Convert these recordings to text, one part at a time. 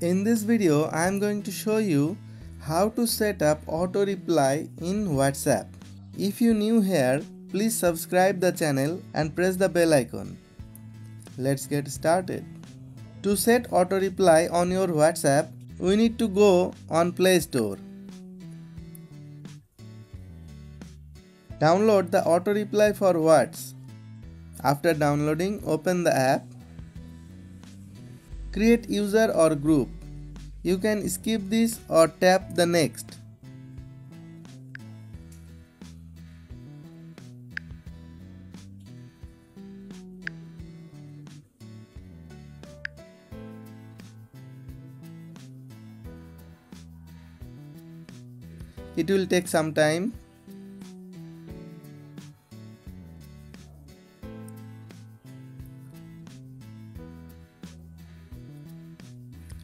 In this video, I am going to show you how to set up auto reply in WhatsApp. If you new here, please subscribe the channel and press the bell icon. Let's get started. To set auto reply on your WhatsApp, we need to go on Play Store. Download the auto reply for Whats. After downloading, open the app. Create user or group. You can skip this or tap the next. It will take some time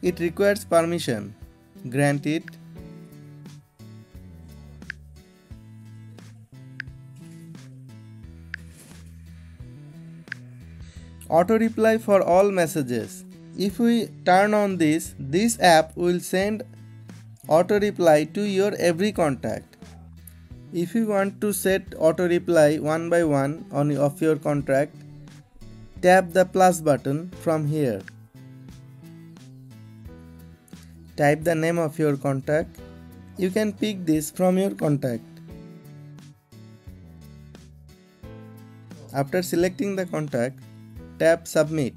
It requires permission. Grant it. Auto reply for all messages. If we turn on this, this app will send auto reply to your every contact. If you want to set auto reply one by one on of your contact, tap the plus button from here. Type the name of your contact. You can pick this from your contact. After selecting the contact, tap submit.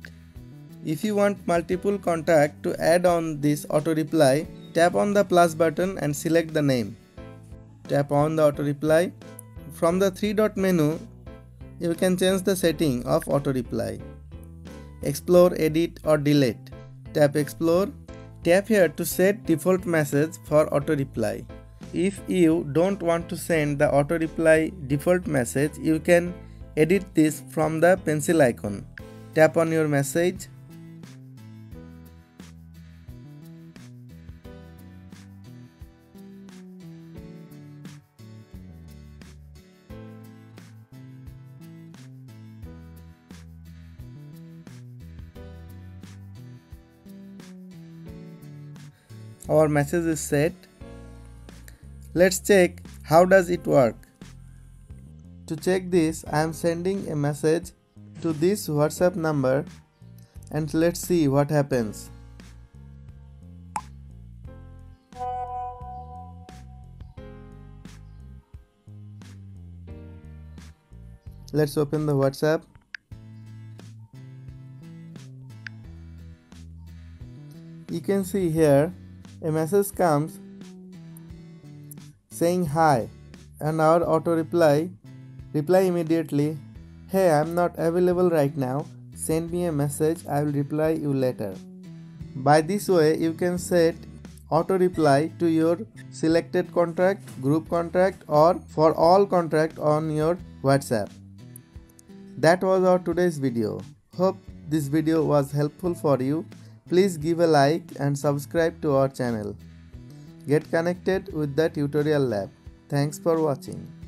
If you want multiple contact to add on this auto reply, tap on the plus button and select the name. Tap on the auto reply. From the three dot menu, you can change the setting of auto reply. Explore, edit or delete. Tap explore Tap here to set default message for auto reply. If you don't want to send the auto reply default message, you can edit this from the pencil icon. Tap on your message our message is set let's check how does it work. To check this i am sending a message to this whatsapp number and let's see what happens. Let's open the whatsapp. You can see here a message comes saying hi and our auto reply reply immediately hey i'm not available right now. Send me a message. I will reply you later. By this way you can set auto reply to your selected contract group contract or for all contract on your whatsapp. That was our today's video. Hope this video was helpful for you Please give a like and subscribe to our channel. Get connected with the tutorial lab. Thanks for watching.